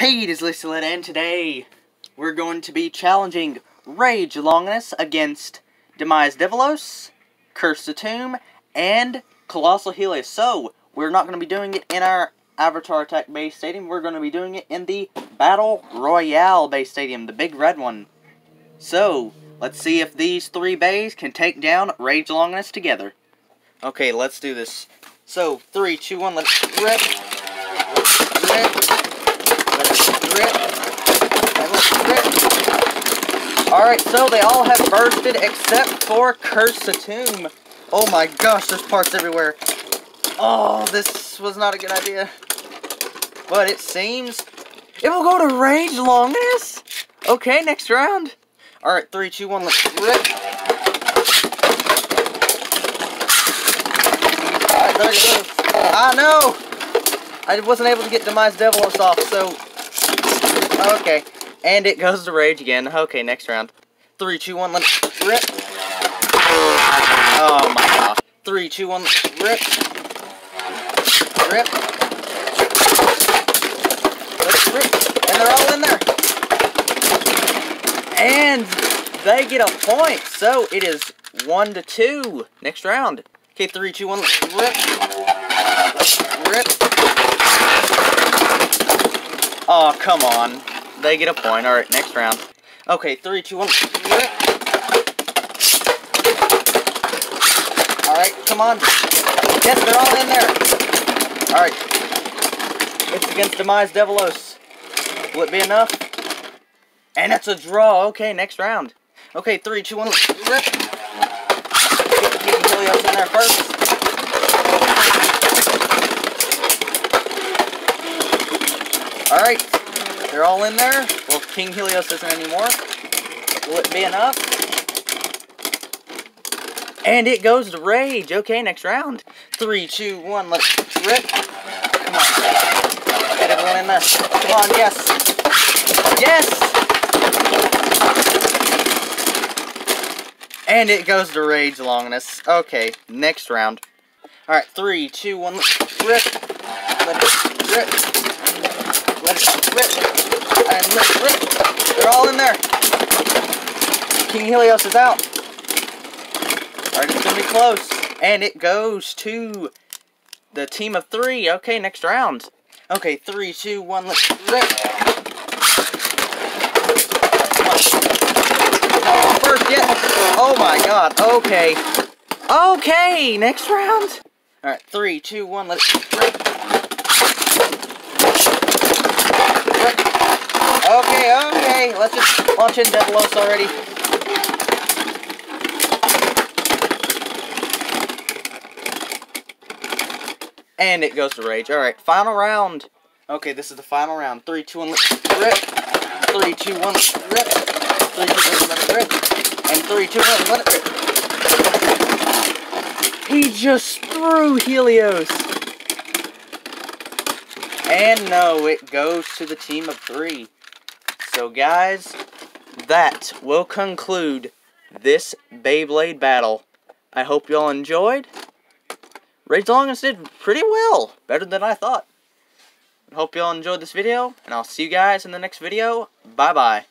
Hey, it is Listelet, and today we're going to be challenging Rage Longinus against Demise Devolos, Curse Satomb, and Colossal Helios. So, we're not going to be doing it in our Avatar Attack base stadium, we're going to be doing it in the Battle Royale base stadium, the big red one. So, let's see if these three bays can take down Rage Longinus together. Okay, let's do this. So, three, two, one, let's rip. Rip. Alright, so they all have bursted except for Tomb. Oh my gosh, there's parts everywhere. Oh, this was not a good idea. But it seems it will go to Rage Longinus? Okay, next round. Alright, three, two, one, let's rip. It. Ah, no! I wasn't able to get Demise Devolos off, so Okay. And it goes to rage again. Okay, next round. Three, two, one, let's rip. Oh my gosh. Three, two, one, rip. Rip. Let's rip. And they're all in there. And they get a point. So it is one to two. Next round. Okay, three, two, one, let's rip. Rip. Oh, come on. They get a point. Alright, next round. Okay, three, two, one. Alright, come on. Yes, they're all in there. Alright. It's against Demise Devolos. Will it be enough? And it's a draw. Okay, next round. Okay, three, two, one. Get Helios in there first. Alright, they're all in there. Well, King Helios isn't anymore. Will it be enough? And it goes to Rage. Okay, next round. Three, two, one, let's rip. Come on. Get everyone in there. Come on, yes. Yes! And it goes to Rage Longinus. Okay, next round. Alright, three, two, one, let's rip. Let's rip. Let it rip. And rip, rip. They're all in there. King Helios is out. Alright, it's going to be close. And it goes to the team of three. Okay, next round. Okay, three, two, one, let's. First, yeah. Oh my god, okay. Okay, next round. Alright, three, two, one, let's. Okay, let's just launch in Devolos already. And it goes to Rage. Alright, final round. Okay, this is the final round. Three, two, one, rip. Three, two, one, rip. Three, two, one, rip. And three, two, one, let it rip. He just threw Helios. And no, it goes to the team of three. So guys, that will conclude this Beyblade battle. I hope y'all enjoyed. Rage Longinus did pretty well. Better than I thought. Hope y'all enjoyed this video, and I'll see you guys in the next video. Bye-bye.